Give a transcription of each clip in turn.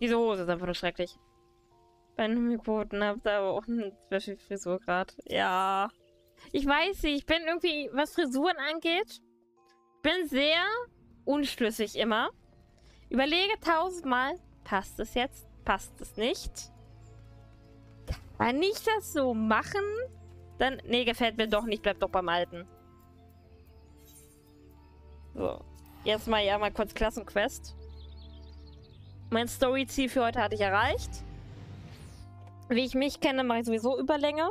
Diese Hose ist einfach nur schrecklich. Wenn ihr Quoten habt, aber auch eine Frisur gerade. Ja. Ich weiß nicht, ich bin irgendwie, was Frisuren angeht, bin sehr unschlüssig immer. Überlege tausendmal, passt es jetzt, passt es nicht? Kann ich das so machen? Dann, nee, gefällt mir doch nicht, bleib doch beim Alten. So, jetzt mal ja mal kurz Klassenquest. Mein Story-Ziel für heute hatte ich erreicht. Wie ich mich kenne, mache ich sowieso Überlänge.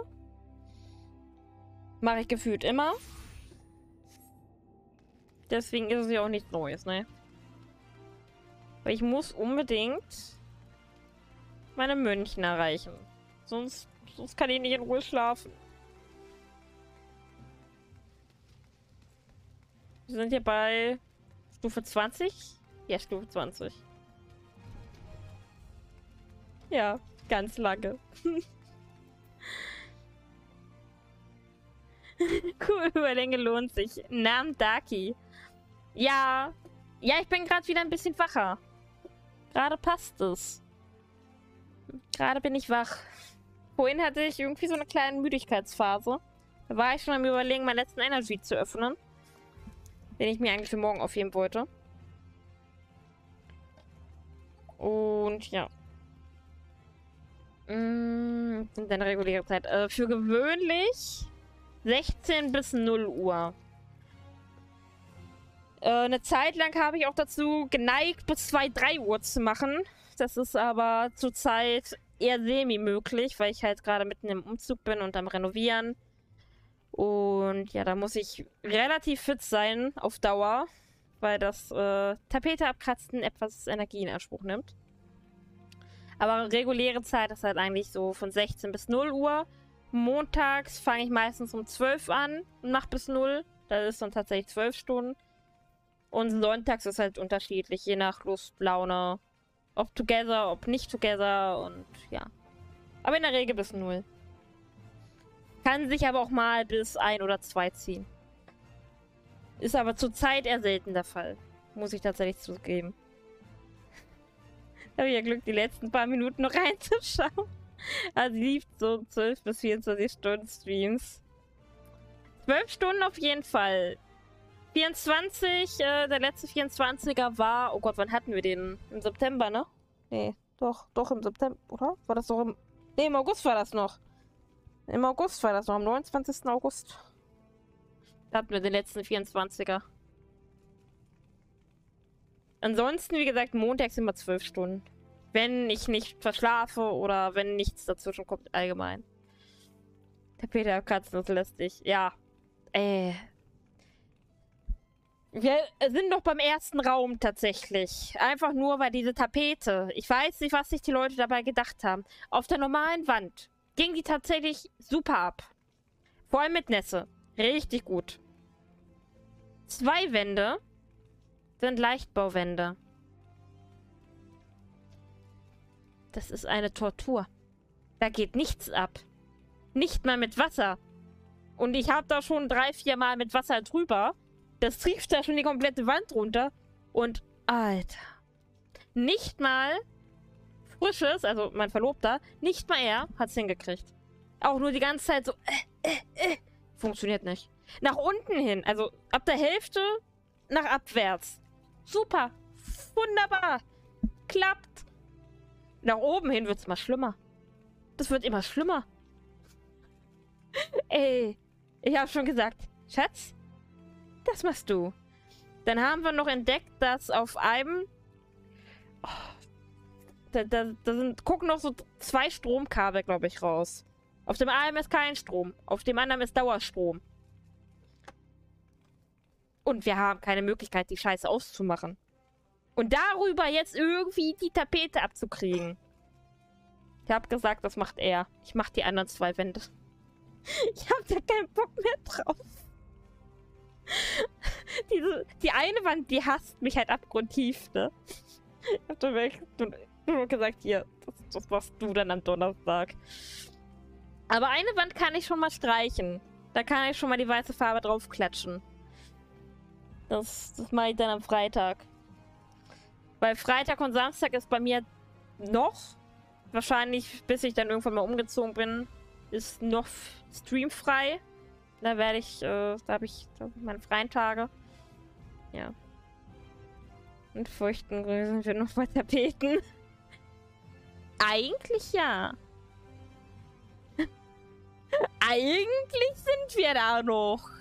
Mache ich gefühlt immer. Deswegen ist es ja auch nichts Neues, ne? Weil ich muss unbedingt meine Mönchen erreichen. Sonst, sonst kann ich nicht in Ruhe schlafen. Wir sind hier bei Stufe 20? Ja, Stufe 20. Ja, ganz lange. cool, Überlänge lohnt sich. Nam Daki. Ja. Ja, ich bin gerade wieder ein bisschen wacher. Gerade passt es. Gerade bin ich wach. Vorhin hatte ich irgendwie so eine kleine Müdigkeitsphase. Da war ich schon am überlegen, meinen letzten Energy zu öffnen. Den ich mir eigentlich für morgen aufheben wollte. Und ja. Mmh, deine reguläre Zeit. Äh, für gewöhnlich 16 bis 0 Uhr. Äh, eine Zeit lang habe ich auch dazu geneigt, bis 2, 3 Uhr zu machen. Das ist aber zurzeit eher semi-möglich, weil ich halt gerade mitten im Umzug bin und am Renovieren. Und ja, da muss ich relativ fit sein auf Dauer, weil das äh, Tapete abkratzen etwas Energie in Anspruch nimmt. Aber reguläre Zeit ist halt eigentlich so von 16 bis 0 Uhr. Montags fange ich meistens um 12 an und mache bis 0. Das ist dann tatsächlich 12 Stunden. Und sonntags ist halt unterschiedlich, je nach Lust, Laune. Ob together, ob nicht together und ja. Aber in der Regel bis 0. Kann sich aber auch mal bis 1 oder 2 ziehen. Ist aber zurzeit eher selten der Fall. Muss ich tatsächlich zugeben. Habe ich ja Glück, die letzten paar Minuten noch reinzuschauen. Also lief so 12 bis 24 Stunden Streams. 12 Stunden auf jeden Fall. 24, äh, der letzte 24er war, oh Gott, wann hatten wir den? Im September, ne? Nee, doch, doch im September, oder? War das doch im, nee, im August war das noch. Im August war das noch, am 29. August. Da hatten wir den letzten 24er. Ansonsten, wie gesagt, montags immer 12 Stunden. Wenn ich nicht verschlafe oder wenn nichts dazwischen kommt, allgemein. Der Peter Katzen ist lästig. Ja. Äh, wir sind doch beim ersten Raum tatsächlich. Einfach nur, weil diese Tapete. Ich weiß nicht, was sich die Leute dabei gedacht haben. Auf der normalen Wand ging die tatsächlich super ab. Vor allem mit Nässe. Richtig gut. Zwei Wände sind Leichtbauwände. Das ist eine Tortur. Da geht nichts ab. Nicht mal mit Wasser. Und ich habe da schon drei, vier Mal mit Wasser drüber. Das trieft da schon die komplette Wand runter. Und, Alter. Nicht mal frisches, also mein Verlobter, nicht mal er hat es hingekriegt. Auch nur die ganze Zeit so, äh, äh, äh. Funktioniert nicht. Nach unten hin, also ab der Hälfte nach abwärts. Super. Wunderbar. Klappt. Nach oben hin wird es mal schlimmer. Das wird immer schlimmer. Ey, ich habe schon gesagt, Schatz, das machst du. Dann haben wir noch entdeckt, dass auf einem... Oh, da, da, da sind, gucken noch so zwei Stromkabel, glaube ich, raus. Auf dem einen ist kein Strom. Auf dem anderen ist Dauerstrom. Und wir haben keine Möglichkeit, die Scheiße auszumachen. Und darüber jetzt irgendwie die Tapete abzukriegen. Ich habe gesagt, das macht er. Ich mach die anderen zwei Wände. Ich habe da keinen Bock mehr drauf. Diese, die eine Wand, die hasst mich halt abgrundtief, ne? Ich hab da wirklich nur gesagt, hier, das, das machst du dann am Donnerstag. Aber eine Wand kann ich schon mal streichen. Da kann ich schon mal die weiße Farbe drauf klatschen. Das, das mache ich dann am Freitag. Weil Freitag und Samstag ist bei mir noch, wahrscheinlich bis ich dann irgendwann mal umgezogen bin, ist noch streamfrei. Da werde ich, äh, da habe ich meine freien Tage. Ja. Und sind wir noch bei Tapeten. Eigentlich ja. Eigentlich sind wir da noch.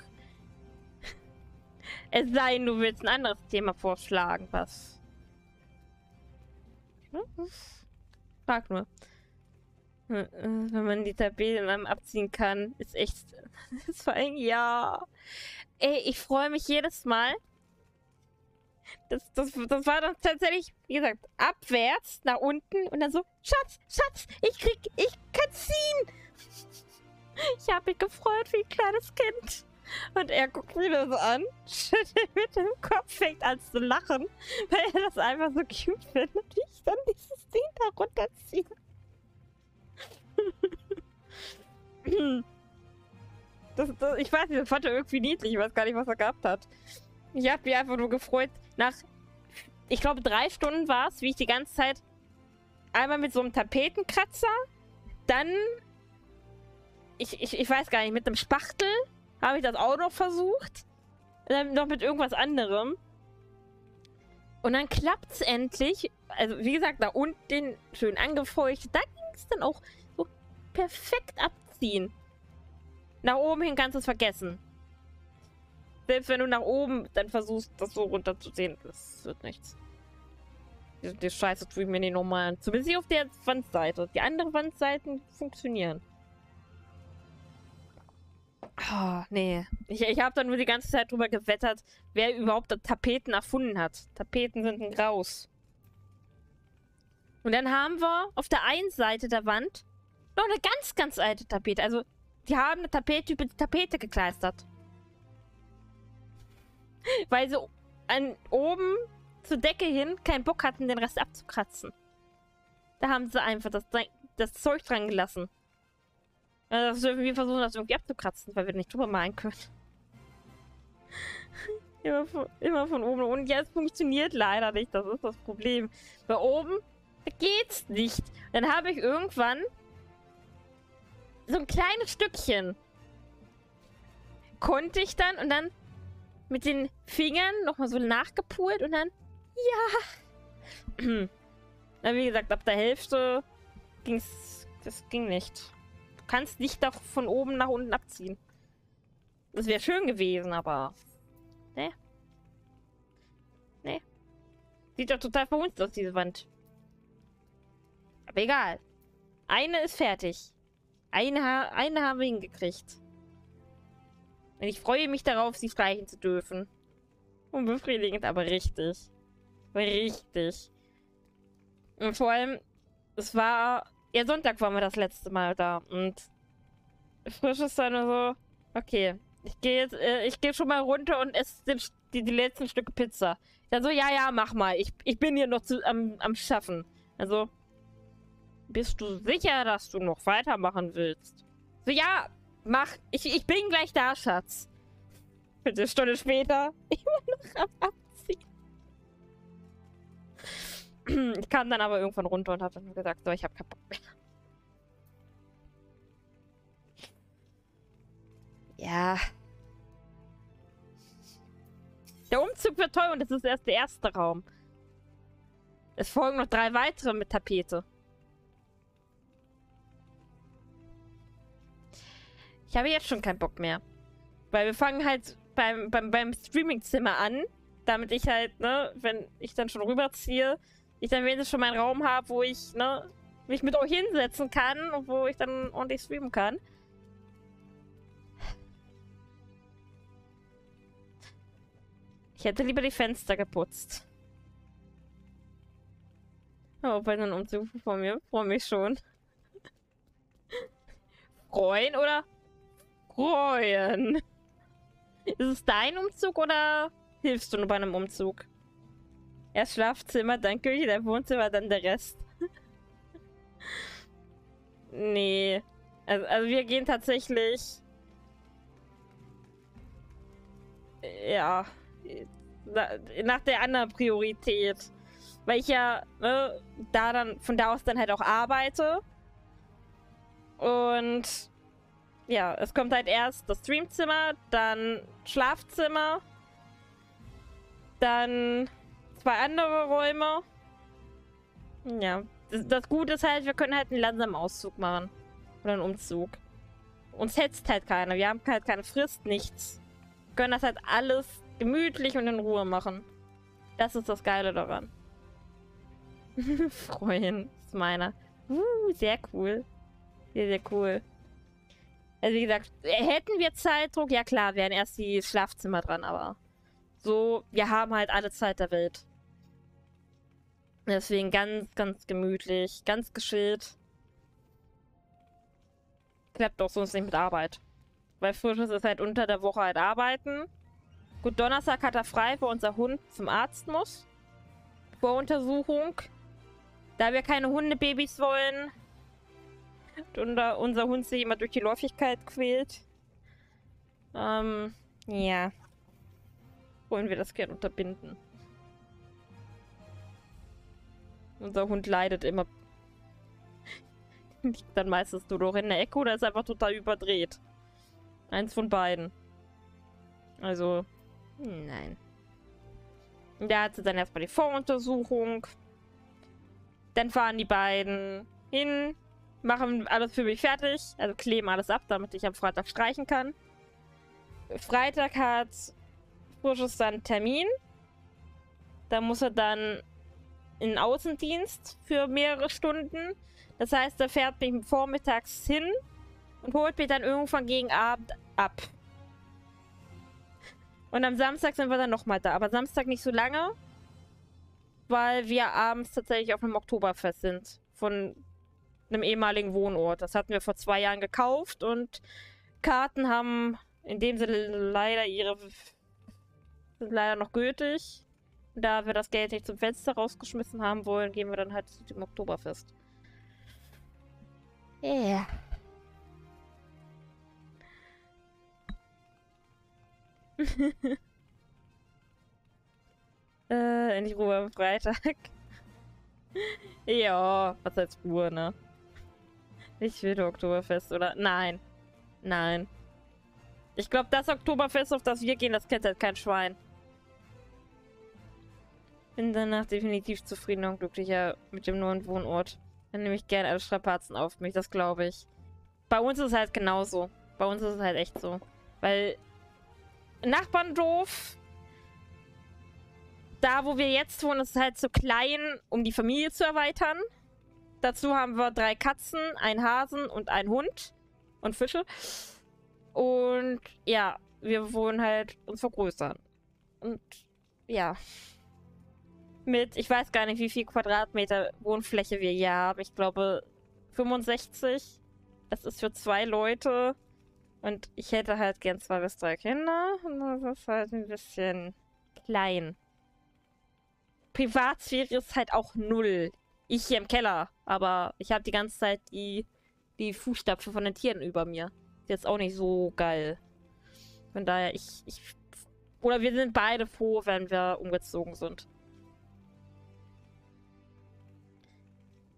Es sei denn, du willst ein anderes Thema vorschlagen, was. Frag nur. Äh, wenn man die Tapeten abziehen kann, ist echt. Das war ein Ja. Ey, ich freue mich jedes Mal. Das, das, das war dann tatsächlich, wie gesagt, abwärts nach unten und dann so, Schatz, Schatz, ich krieg, ich kann ziehen. Ich habe mich gefreut wie ein kleines Kind. Und er guckt mir das an, schüttelt mit dem Kopf, fängt an zu lachen, weil er das einfach so cute findet, wie ich dann dieses Ding da runterziehe. Das, das, ich weiß das fand er irgendwie niedlich. Ich weiß gar nicht, was er gehabt hat. Ich habe mich einfach nur gefreut. Nach, ich glaube, drei Stunden war es, wie ich die ganze Zeit einmal mit so einem Tapetenkratzer, dann, ich, ich, ich weiß gar nicht, mit einem Spachtel habe ich das auch noch versucht. Dann noch mit irgendwas anderem. Und dann klappt es endlich. Also, wie gesagt, da unten schön angefeuchtet. Da ging es dann auch so perfekt abziehen. Nach oben hin kannst du es vergessen. Selbst wenn du nach oben dann versuchst, das so runterzuziehen, das wird nichts. Die, Scheiße tue ich mir nicht nochmal an. Zumindest nicht auf der Wandseite. Die anderen Wandseiten funktionieren. Oh, nee. Ich, ich habe da nur die ganze Zeit drüber gewettert, wer überhaupt Tapeten erfunden hat. Tapeten sind ein Graus. Und dann haben wir auf der einen Seite der Wand noch eine ganz, ganz alte Tapete. Also, die haben eine Tapete über die Tapete gekleistert. Weil sie an, oben zur Decke hin keinen Bock hatten, den Rest abzukratzen. Da haben sie einfach das, das Zeug dran gelassen. Also wir versuchen das irgendwie abzukratzen, weil wir nicht drüber malen können. immer, von, immer von oben und es funktioniert leider nicht. Das ist das Problem. Bei oben geht's nicht. Dann habe ich irgendwann so ein kleines Stückchen konnte ich dann und dann mit den Fingern nochmal so nachgepult und dann ja. Na, wie gesagt, ab der Hälfte ging's. Das ging nicht kannst nicht doch von oben nach unten abziehen. Das wäre schön gewesen, aber... Ne? Ne? Sieht doch total verhunzt aus, diese Wand. Aber egal. Eine ist fertig. Eine, ha eine haben wir hingekriegt. Und ich freue mich darauf, sie streichen zu dürfen. Unbefriedigend, aber richtig. Richtig. Und vor allem, es war ja, Sonntag waren wir das letzte Mal da. Und frisch ist dann so, okay, ich gehe jetzt, äh, ich gehe schon mal runter und esse die, die letzten Stücke Pizza. Dann so, ja, ja, mach mal. Ich, ich bin hier noch zu, am, am Schaffen. Also, bist du sicher, dass du noch weitermachen willst? So, ja, mach. Ich, ich bin gleich da, Schatz. Eine Stunde später. Immer noch am Abziehen. Ich kam dann aber irgendwann runter und habe dann gesagt, so, ich habe keinen Bock mehr. Ja. Der Umzug wird toll und es ist erst der erste Raum. Es folgen noch drei weitere mit Tapete. Ich habe jetzt schon keinen Bock mehr. Weil wir fangen halt beim, beim, beim Streamingzimmer an. Damit ich halt, ne, wenn ich dann schon rüberziehe, ich dann wenigstens schon meinen Raum habe, wo ich, ne, mich mit euch hinsetzen kann und wo ich dann ordentlich streamen kann. Ich hätte lieber die Fenster geputzt. Aber bei einem Umzug von mir freue mich schon. Freuen oder freuen? Ist es dein Umzug oder hilfst du nur bei einem Umzug? Erst Schlafzimmer, dann Küche, dann Wohnzimmer, dann der Rest. nee. Also, also wir gehen tatsächlich... Ja. Nach der anderen Priorität. Weil ich ja ne, da dann von da aus dann halt auch arbeite. Und ja, es kommt halt erst das Streamzimmer, dann Schlafzimmer, dann zwei andere Räume. Ja, das, das Gute ist halt, wir können halt einen langsamen Auszug machen. Oder einen Umzug. Uns hetzt halt keiner. Wir haben halt keine Frist, nichts. Wir können das halt alles gemütlich und in Ruhe machen. Das ist das Geile daran. Freuen ist meiner. Uh, sehr cool. Sehr, sehr cool. Also wie gesagt, hätten wir Zeitdruck, ja klar, wären erst die Schlafzimmer dran, aber so, wir haben halt alle Zeit der Welt. Deswegen ganz, ganz gemütlich, ganz geschillt. Klappt doch sonst nicht mit Arbeit. Weil Frisches ist halt unter der Woche halt arbeiten. Gut, Donnerstag hat er frei, wo unser Hund zum Arzt muss. Vor Untersuchung. Da wir keine Hundebabys wollen, und unser Hund sich immer durch die Läufigkeit quält. Ähm, ja. Wollen wir das gern unterbinden. Unser Hund leidet immer. Liegt dann meistens nur noch in der Ecke oder ist einfach total überdreht. Eins von beiden. Also, nein. Da hat sie dann erstmal die Voruntersuchung. Dann fahren die beiden hin, machen alles für mich fertig, also kleben alles ab, damit ich am Freitag streichen kann. Freitag hat Frisches dann Termin. Da muss er dann in Außendienst für mehrere Stunden. Das heißt, er fährt mich vormittags hin und holt mich dann irgendwann gegen Abend ab. Und am Samstag sind wir dann nochmal da. Aber Samstag nicht so lange, weil wir abends tatsächlich auf einem Oktoberfest sind. Von einem ehemaligen Wohnort. Das hatten wir vor zwei Jahren gekauft und Karten haben in dem Sinne leider ihre sind leider noch gültig. Da wir das Geld nicht zum Fenster rausgeschmissen haben wollen, gehen wir dann halt zu dem Oktoberfest. Yeah. äh, endlich Ruhe am Freitag. ja, was heißt Ruhe, ne? Ich will Oktoberfest, oder? Nein. Nein. Ich glaube, das Oktoberfest, auf das wir gehen, das kennt halt kein Schwein. Bin danach definitiv zufriedener und glücklicher mit dem neuen Wohnort. Dann nehme ich gerne alle Strapazen auf mich, das glaube ich. Bei uns ist es halt genauso. Bei uns ist es halt echt so. Weil Nachbarn doof. Da, wo wir jetzt wohnen, ist es halt zu klein, um die Familie zu erweitern. Dazu haben wir drei Katzen, einen Hasen und einen Hund. Und Fische. Und ja, wir wollen halt uns vergrößern. Und ja. Mit, ich weiß gar nicht, wie viel Quadratmeter Wohnfläche wir hier haben. Ich glaube 65. Das ist für zwei Leute. Und ich hätte halt gern zwei bis drei Kinder. Und das ist halt ein bisschen klein. Privatsphäre ist halt auch null ich hier im Keller, aber ich habe die ganze Zeit die, die Fußstapfen von den Tieren über mir. Ist jetzt auch nicht so geil. Von daher, ich, ich. Oder wir sind beide froh, wenn wir umgezogen sind.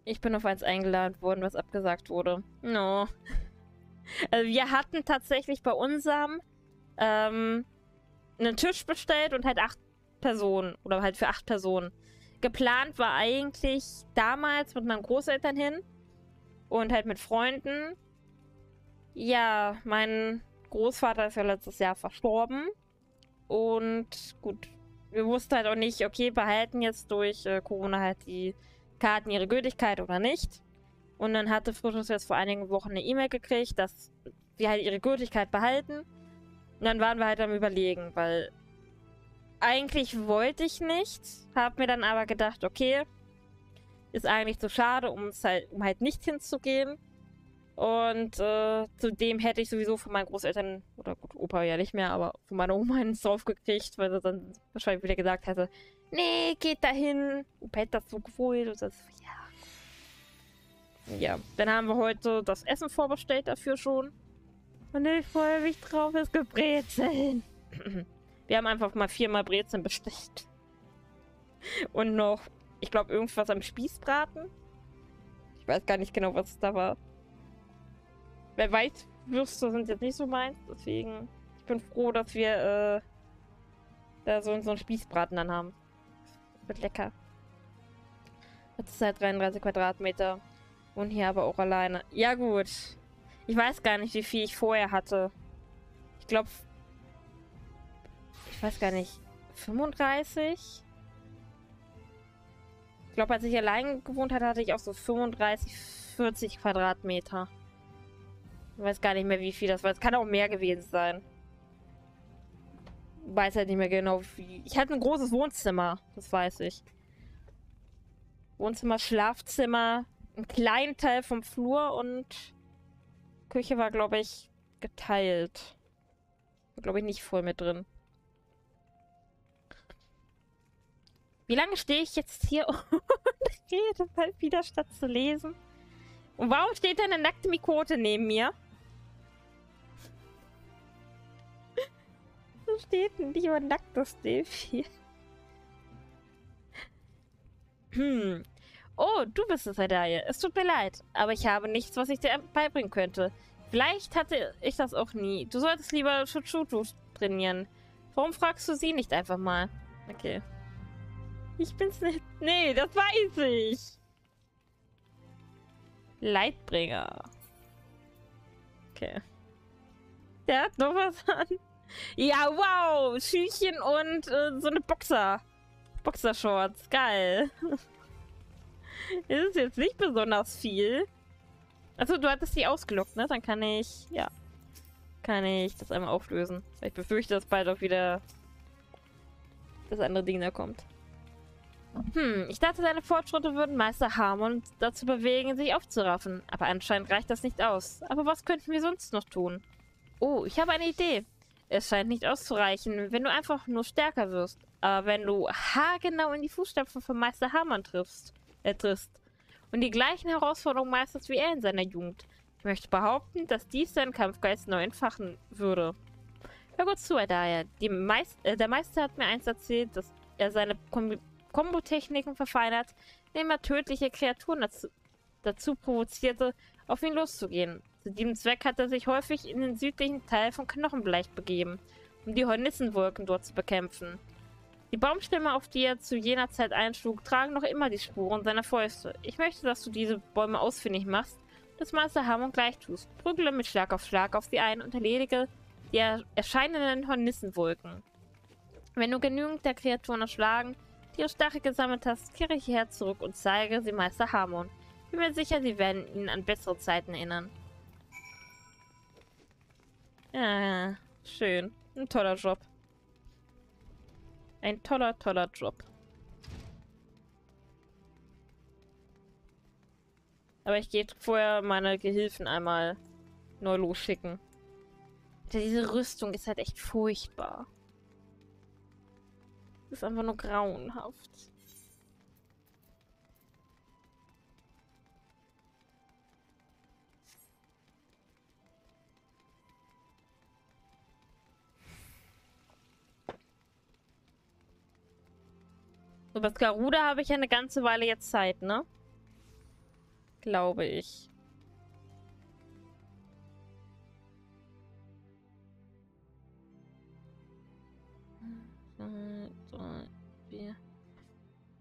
Ich bin auf eins eingeladen worden, was abgesagt wurde. No. Also wir hatten tatsächlich bei unserem ähm, einen Tisch bestellt und halt acht Personen. Oder halt für acht Personen. Geplant war eigentlich damals mit meinen Großeltern hin und halt mit Freunden. Ja, mein Großvater ist ja letztes Jahr verstorben. Und gut, wir wussten halt auch nicht, okay, behalten jetzt durch äh, Corona halt die Karten ihre Gültigkeit oder nicht. Und dann hatte Frischus jetzt vor einigen Wochen eine E-Mail gekriegt, dass sie halt ihre Gültigkeit behalten. Und dann waren wir halt am überlegen, weil eigentlich wollte ich nicht, hab mir dann aber gedacht, okay, ist eigentlich zu schade, um, halt, um halt nicht hinzugehen. Und äh, zudem hätte ich sowieso von meinen Großeltern, oder gut, Opa ja nicht mehr, aber von meiner Oma einen drauf gekriegt, weil sie dann wahrscheinlich wieder gesagt hätte, nee, geht dahin. Opa hätte das so gewollt. Und das, ja. Ja, dann haben wir heute das Essen vorbestellt dafür schon. Und ich freue mich drauf, es gibt Brezeln. Wir haben einfach mal viermal Brezeln bestellt. Und noch Ich glaube, irgendwas am Spießbraten. Ich weiß gar nicht genau, was es da war. Wer weiß, Würste sind jetzt nicht so meins, deswegen. Ich bin froh, dass wir äh, da so, so einen Spießbraten dann haben. Wird lecker. Das ist halt 33 Quadratmeter. Und hier aber auch alleine. Ja, gut. Ich weiß gar nicht, wie viel ich vorher hatte. Ich glaube. Ich weiß gar nicht. 35? Ich glaube, als ich allein gewohnt hatte, hatte ich auch so 35, 40 Quadratmeter. Ich weiß gar nicht mehr, wie viel das war. Es kann auch mehr gewesen sein. Weiß halt nicht mehr genau, wie. Ich hatte ein großes Wohnzimmer, das weiß ich. Wohnzimmer, Schlafzimmer, ein kleinen Teil vom Flur und Küche war, glaube ich, geteilt. Glaube ich, nicht voll mit drin. Wie lange stehe ich jetzt hier und rede mal wieder, statt zu lesen? Und warum steht da eine nackte Mikote neben mir? Steht nicht über nacktes Delphi. Hm. Oh, du bist es, Adaye. Es tut mir leid, aber ich habe nichts, was ich dir beibringen könnte. Vielleicht hatte ich das auch nie. Du solltest lieber Chuchutu trainieren. Warum fragst du sie nicht einfach mal? Okay. Ich bin's nicht. Nee, das weiß ich. Leitbringer. Okay. Der hat noch was an. Ja, wow. Schüchen und äh, so eine Boxer. Boxershorts. Geil. Es ist jetzt nicht besonders viel. Also du hattest die ausgelockt, ne? Dann kann ich, ja, kann ich das einmal auflösen. Ich befürchte, dass bald auch wieder das andere Ding da kommt. Hm, ich dachte, deine Fortschritte würden Meister Harmon dazu bewegen, sich aufzuraffen. Aber anscheinend reicht das nicht aus. Aber was könnten wir sonst noch tun? Oh, ich habe eine Idee. Es scheint nicht auszureichen, wenn du einfach nur stärker wirst. Aber wenn du haargenau in die Fußstapfen von Meister Harmon triffst, äh, triffst und die gleichen Herausforderungen meisterst wie er in seiner Jugend. Ich möchte behaupten, dass dies seinen Kampfgeist neu entfachen würde. Hör gut zu, Adaya. Meist äh, der Meister hat mir einst erzählt, dass er seine Kom Kombo-Techniken verfeinert, indem er tödliche Kreaturen dazu, dazu provozierte, auf ihn loszugehen. Zu diesem Zweck hat er sich häufig in den südlichen Teil von Knochenbleich begeben, um die Hornissenwolken dort zu bekämpfen. Die Baumstämme, auf die er zu jener Zeit einschlug, tragen noch immer die Spuren seiner Fäuste. Ich möchte, dass du diese Bäume ausfindig machst und das Meister Harmon gleich tust. Prügele mit Schlag auf Schlag auf sie ein und erledige die erscheinenden Hornissenwolken. Wenn du genügend der Kreaturen erschlagen, die ihre Stachel gesammelt hast, kehre ich hierher zurück und zeige sie Meister Harmon. Bin mir sicher, sie werden ihn an bessere Zeiten erinnern. Ja, schön. Ein toller Job. Ein toller, toller Job. Aber ich gehe vorher meine Gehilfen einmal neu losschicken. Diese Rüstung ist halt echt furchtbar. Ist einfach nur grauenhaft. So, bei Garuda habe ich ja eine ganze Weile jetzt Zeit, ne? Glaube ich. Zwei, drei, vier,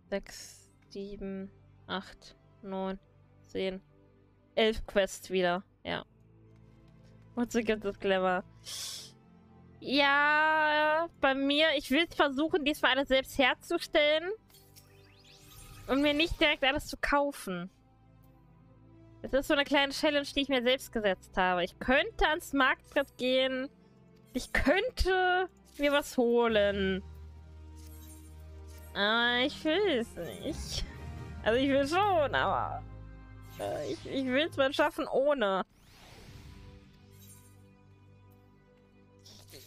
sechs, sieben, acht, neun, zehn, elf Quests wieder. Ja. Und so gibt es Glamour. Ja, bei mir, ich will versuchen, diesmal alles selbst herzustellen. Und mir nicht direkt alles zu kaufen. Das ist so eine kleine Challenge, die ich mir selbst gesetzt habe. Ich könnte ans Marktbrett gehen. Ich könnte mir was holen. Aber ich will es nicht. Also ich will schon, aber... Äh, ich, ich will es mal schaffen ohne.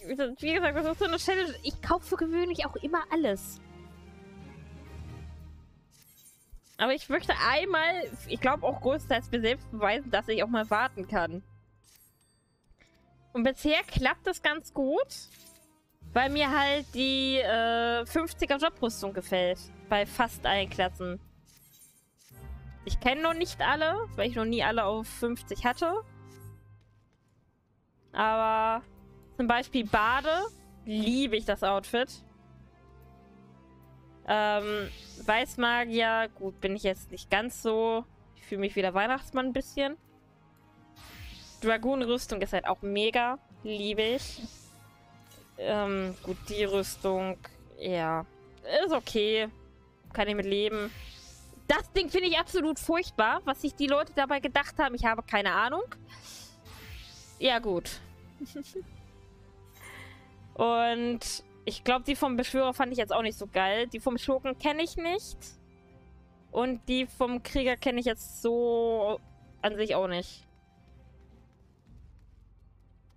wie gesagt, das ist so eine Challenge. Ich kaufe für gewöhnlich auch immer alles. Aber ich möchte einmal, ich glaube auch größtenteils mir selbst beweisen, dass ich auch mal warten kann. Und bisher klappt das ganz gut. Weil mir halt die äh, 50er Jobrüstung gefällt. Bei fast allen Klassen. Ich kenne noch nicht alle, weil ich noch nie alle auf 50 hatte. Aber zum Beispiel Bade liebe ich das Outfit. Ähm, Weißmagier, gut, bin ich jetzt nicht ganz so. Ich fühle mich wie der Weihnachtsmann ein bisschen. Dragoon-Rüstung ist halt auch mega. Liebe ich. Ähm, gut, die Rüstung, ja, ist okay. Kann ich mit leben. Das Ding finde ich absolut furchtbar. Was sich die Leute dabei gedacht haben, ich habe keine Ahnung. Ja, gut. Und ich glaube, die vom Beschwörer fand ich jetzt auch nicht so geil. Die vom Schurken kenne ich nicht. Und die vom Krieger kenne ich jetzt so an sich auch nicht.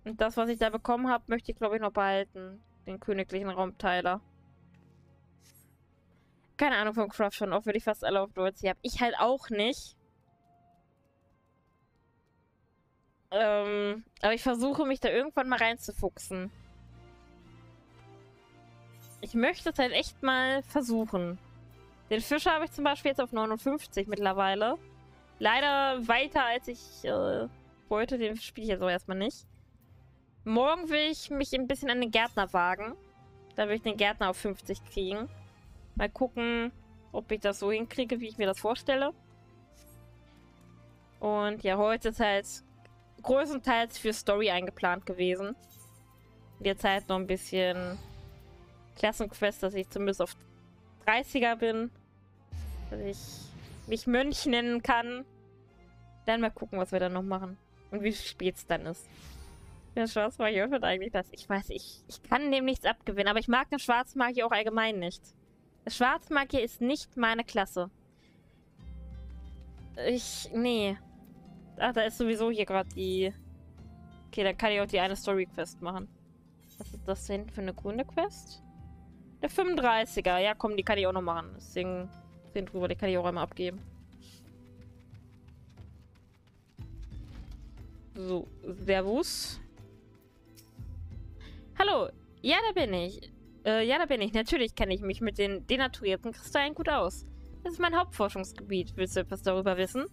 Und das, was ich da bekommen habe, möchte ich, glaube ich, noch behalten. Den königlichen Raumteiler. Keine Ahnung vom Craft schon, auch wenn ich fast alle auf Deutsch habe. Ich halt auch nicht. Ähm, aber ich versuche mich da irgendwann mal reinzufuchsen. Ich möchte es halt echt mal versuchen. Den Fischer habe ich zum Beispiel jetzt auf 59 mittlerweile. Leider weiter als ich äh, wollte. Den spiele ich jetzt auch erstmal nicht. Morgen will ich mich ein bisschen an den Gärtner wagen. Da will ich den Gärtner auf 50 kriegen. Mal gucken, ob ich das so hinkriege, wie ich mir das vorstelle. Und ja, heute ist halt größtenteils für Story eingeplant gewesen. Jetzt halt noch ein bisschen Klassenquest, dass ich zumindest auf 30er bin. Dass ich mich Mönch nennen kann. Dann mal gucken, was wir dann noch machen. Und wie spät es dann ist. Der Schwarzmagier wird eigentlich das. Ich weiß, ich, ich kann dem nichts abgewinnen, aber ich mag den Schwarzmagier auch allgemein nicht. Der Schwarzmagier ist nicht meine Klasse. Ich. Nee. Ach, da ist sowieso hier gerade die. Okay, dann kann ich auch die eine Story-Quest machen. Was ist das denn für eine grüne Quest? Der 35er. Ja, komm, die kann ich auch noch machen. Deswegen den drüber, die kann ich auch einmal abgeben. So, Servus. Hallo, ja, da bin ich. Äh, ja, da bin ich. Natürlich kenne ich mich mit den denaturierten Kristallen gut aus. Das ist mein Hauptforschungsgebiet. Willst du etwas darüber wissen?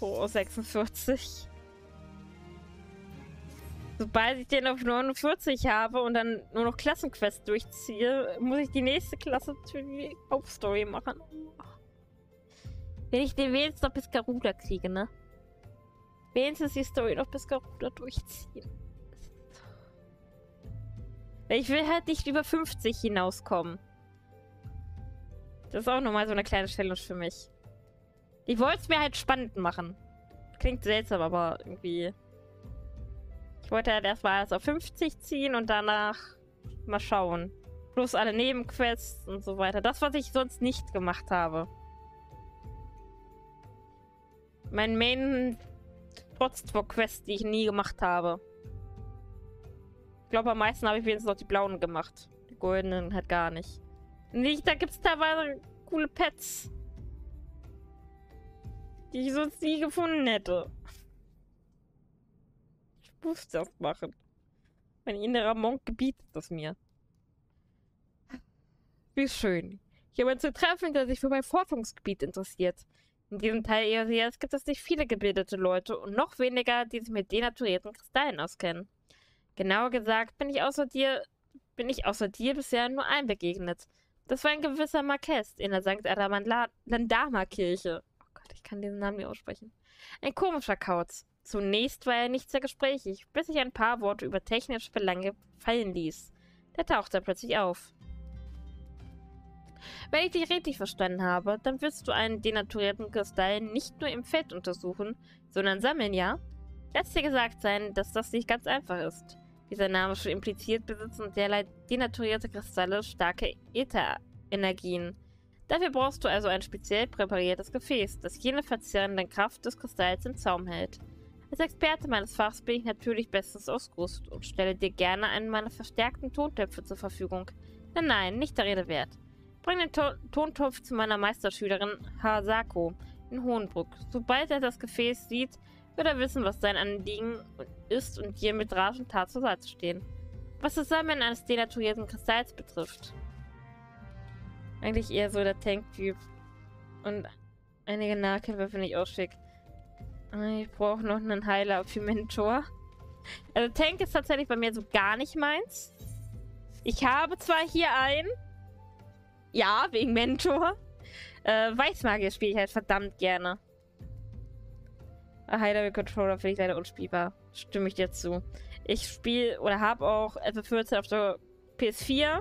Oh, 46. Sobald ich den auf 49 habe und dann nur noch Klassenquest durchziehe, muss ich die nächste Klasse für die Hauptstory machen. Wenn ich den wenigstens noch bis Garuda kriege, ne? wenigstens die Story noch bis Garuda durchziehen. Ich will halt nicht über 50 hinauskommen. Das ist auch nochmal so eine kleine Challenge für mich. Ich wollte es mir halt spannend machen. Klingt seltsam, aber irgendwie... Wollte halt erstmal alles auf 50 ziehen und danach mal schauen. Plus alle Nebenquests und so weiter. Das, was ich sonst nicht gemacht habe. Mein Main trotz vor Quests, die ich nie gemacht habe. Ich glaube, am meisten habe ich wenigstens noch die blauen gemacht. Die goldenen halt gar nicht. Nicht, da gibt es teilweise coole Pets. Die ich sonst nie gefunden hätte. Muss das machen. Mein innerer Monk gebietet das mir. Wie schön. Jemand zu treffen, der sich für mein Forschungsgebiet interessiert. In diesem Teil Eosias gibt es nicht viele gebildete Leute und noch weniger, die sich mit denaturierten Kristallen auskennen. Genauer gesagt bin ich außer dir, bin ich außer dir bisher nur ein begegnet. Das war ein gewisser Marquess in der St. Adamandama-Kirche. Oh Gott, ich kann diesen Namen nicht aussprechen. Ein komischer Kauz. Zunächst war er nicht sehr gesprächig, bis ich ein paar Worte über technische Belange fallen ließ. Da tauchte er plötzlich auf. Wenn ich dich richtig verstanden habe, dann wirst du einen denaturierten Kristall nicht nur im Feld untersuchen, sondern sammeln, ja? Lässt dir gesagt sein, dass das nicht ganz einfach ist. Wie sein Name schon impliziert, besitzen derlei denaturierte Kristalle starke Ätherenergien. Dafür brauchst du also ein speziell präpariertes Gefäß, das jene verzerrende Kraft des Kristalls im Zaum hält. Als Experte meines Fachs bin ich natürlich bestens ausgerüstet und stelle dir gerne einen meiner verstärkten Tontöpfe zur Verfügung. Nein, nein, nicht der Rede wert. Bring den to Tontopf zu meiner Meisterschülerin Hasako in Hohenbrück. Sobald er das Gefäß sieht, Oder wissen, was dein Anliegen ist und dir mit Rat und Tat zur Seite stehen. Was das Sammeln eines denaturierten Kristalls betrifft. Eigentlich eher so der Tank-Typ. Und einige Nahkämpfer finde ich auch schick. Ich brauche noch einen Heiler für Mentor. Also Tank ist tatsächlich bei mir so gar nicht meins. Ich habe zwar hier einen. Ja, wegen Mentor. Äh, Weißmagier spiele ich halt verdammt gerne. Heiler mit Controller finde ich leider unspielbar. Stimme ich dir zu. Ich spiele oder habe auch FF14 auf der PS4.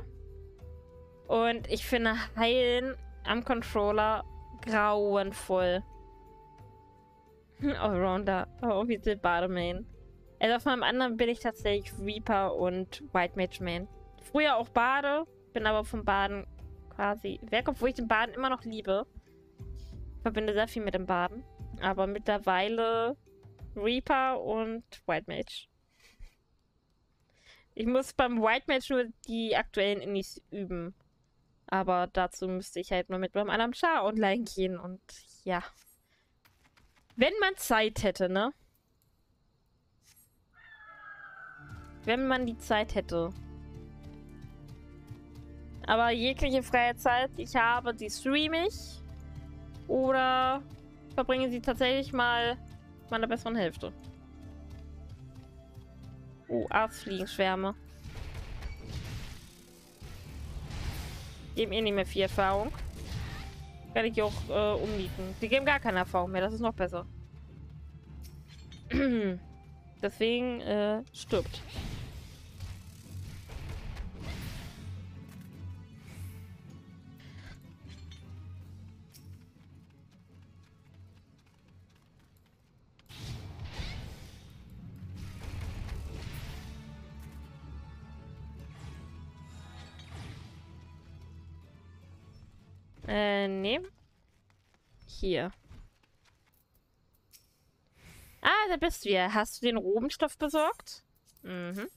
Und ich finde Heilen am Controller grauenvoll. Allrounder. Oh, sind Bademain. Also auf meinem anderen bin ich tatsächlich Reaper und White Mage Main. Früher auch Bade, bin aber vom Baden quasi weg, obwohl ich den Baden immer noch liebe. Ich verbinde sehr viel mit dem Baden. Aber mittlerweile Reaper und White Mage. Ich muss beim White Mage nur die aktuellen Innis üben. Aber dazu müsste ich halt mal mit meinem anderen Char online gehen und ja. Wenn man Zeit hätte, ne? Wenn man die Zeit hätte. Aber jegliche freie Zeit, ich habe, die streame ich. Oder verbringe sie tatsächlich mal meiner besseren Hälfte. Oh, Arztfliegenschwärme. Geben eh nicht mehr viel Erfahrung. Kann ich auch äh, ummieten. Die geben gar keine Erfahrung mehr, das ist noch besser. Deswegen äh, stirbt. Äh, nee. Hier. Ah, da bist du ja. Hast du den Robenstoff besorgt? Mhm.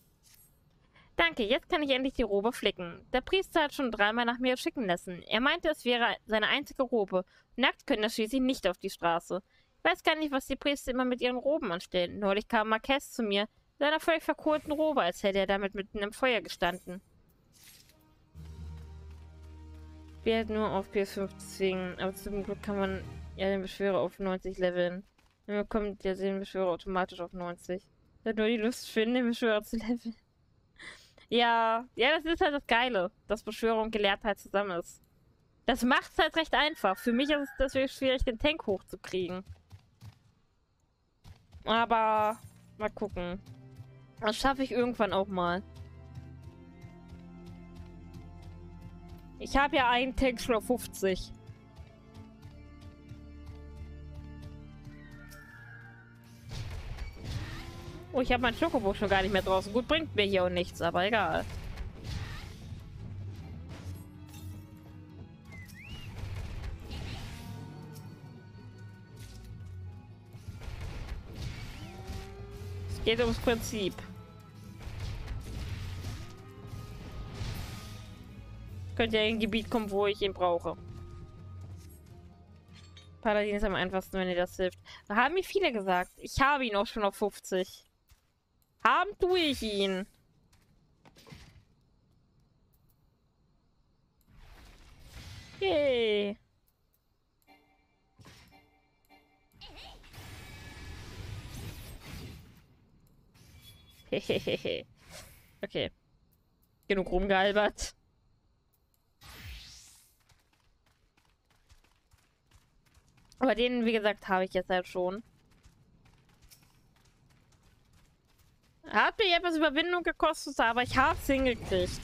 Danke, jetzt kann ich endlich die Robe flicken. Der Priester hat schon dreimal nach mir schicken lassen. Er meinte, es wäre seine einzige Robe. Nackt können das schließlich nicht auf die Straße. Ich weiß gar nicht, was die Priester immer mit ihren Roben anstellen. Neulich kam Marquez zu mir, in seiner völlig verkohlten Robe, als hätte er damit mitten im Feuer gestanden. Wir nur auf PS5 zwingen, aber zum Glück kann man ja den Beschwörer auf 90 leveln. Dann bekommt ja den Beschwörer automatisch auf 90. Ich hat nur die Lust finden, den Beschwörer zu leveln. ja, ja, das ist halt das Geile, dass Beschwörer und Gelehrtheit zusammen ist. Das macht es halt recht einfach. Für mich ist es deswegen schwierig, den Tank hochzukriegen. Aber mal gucken. Das schaffe ich irgendwann auch mal. Ich habe ja einen Tank schon auf 50. Oh, ich habe mein Schokobuch schon gar nicht mehr draußen. Gut, bringt mir hier auch nichts, aber egal. Es geht ums Prinzip. Könnte ja in ein Gebiet kommen, wo ich ihn brauche. Paladin ist am einfachsten, wenn ihr das hilft. Da haben mir viele gesagt. Ich habe ihn auch schon auf 50. Haben tue ich ihn. Yay. Okay. Genug rumgealbert. Aber den, wie gesagt, habe ich jetzt halt schon. Hat mir etwas Überwindung gekostet, aber ich habe es hingekriegt.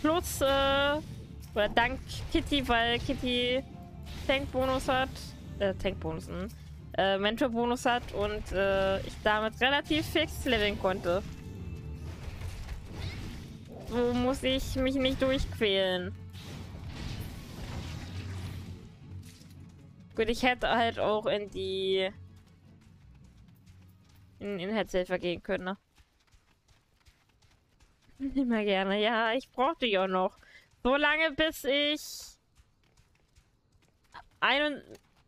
Plus, äh, oder dank Kitty, weil Kitty Tankbonus hat. Äh, Tankbonus. Äh, Mentorbonus hat und äh, ich damit relativ fix leveln konnte. So muss ich mich nicht durchquälen. Gut, ich hätte halt auch in die in den Inhaltshelfer gehen können. Ne? Immer gerne. Ja, ich brauche die auch noch. So lange, bis ich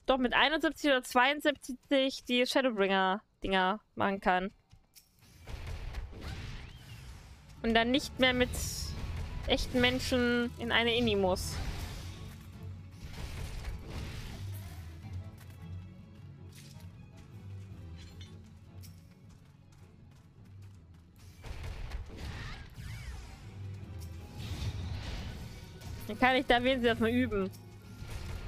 doch mit 71 oder 72 die Shadowbringer-Dinger machen kann. Und dann nicht mehr mit echten Menschen in eine Inni muss. Kann ich da wenigstens erstmal üben.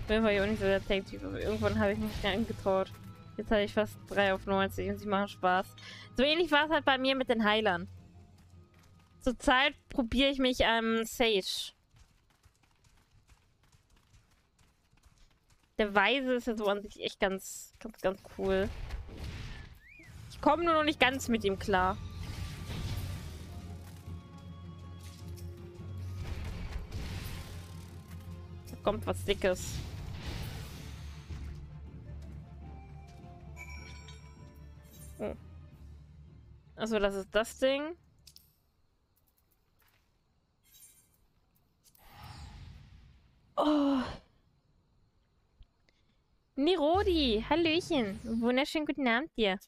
Bin war ich auch nicht so der Tank-Typ, aber irgendwann habe ich mich gar angetraut. Jetzt habe ich fast 3 auf 90 und sie machen Spaß. So ähnlich war es halt bei mir mit den Heilern. Zurzeit probiere ich mich am Sage. Der Weise ist ja so an sich echt ganz, ganz, ganz cool. Ich komme nur noch nicht ganz mit ihm klar. Kommt was Dickes. Oh. Also das ist das Ding. Oh. Nirodi, Hallöchen. Wunderschönen guten Abend dir.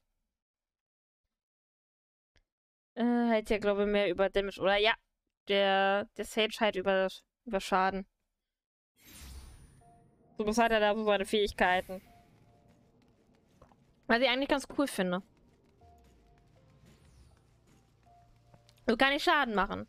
Äh, halt ja, glaube ich, mehr über Damage. Oder ja, der, der Sage halt über, über Schaden. So was hat er da so seine Fähigkeiten. Was ich eigentlich ganz cool finde. So kann ich Schaden machen.